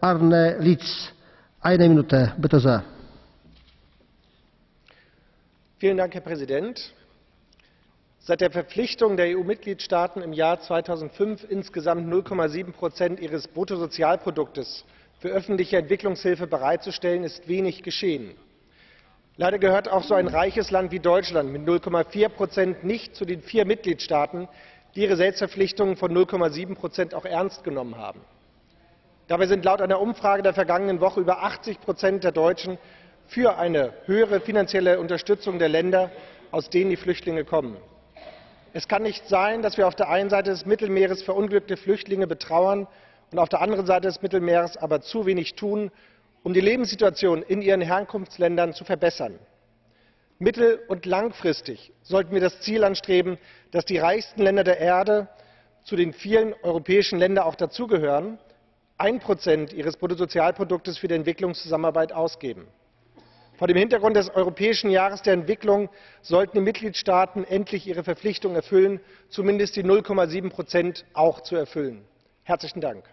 Arne Litz. Eine Minute, bitte sehr. Vielen Dank, Herr Präsident. Seit der Verpflichtung der EU-Mitgliedstaaten im Jahr 2005 insgesamt 0,7 Prozent ihres Bruttosozialproduktes für öffentliche Entwicklungshilfe bereitzustellen, ist wenig geschehen. Leider gehört auch so ein reiches Land wie Deutschland mit 0,4 Prozent nicht zu den vier Mitgliedstaaten, die ihre Selbstverpflichtungen von 0,7 Prozent auch ernst genommen haben. Dabei sind laut einer Umfrage der vergangenen Woche über 80 Prozent der Deutschen für eine höhere finanzielle Unterstützung der Länder, aus denen die Flüchtlinge kommen. Es kann nicht sein, dass wir auf der einen Seite des Mittelmeeres verunglückte Flüchtlinge betrauern und auf der anderen Seite des Mittelmeeres aber zu wenig tun, um die Lebenssituation in ihren Herkunftsländern zu verbessern. Mittel- und langfristig sollten wir das Ziel anstreben, dass die reichsten Länder der Erde, zu den vielen europäischen Ländern auch dazugehören, ein Prozent ihres Bruttosozialproduktes für die Entwicklungszusammenarbeit ausgeben. Vor dem Hintergrund des Europäischen Jahres der Entwicklung sollten die Mitgliedstaaten endlich ihre Verpflichtung erfüllen, zumindest die 0,7 Prozent auch zu erfüllen. Herzlichen Dank.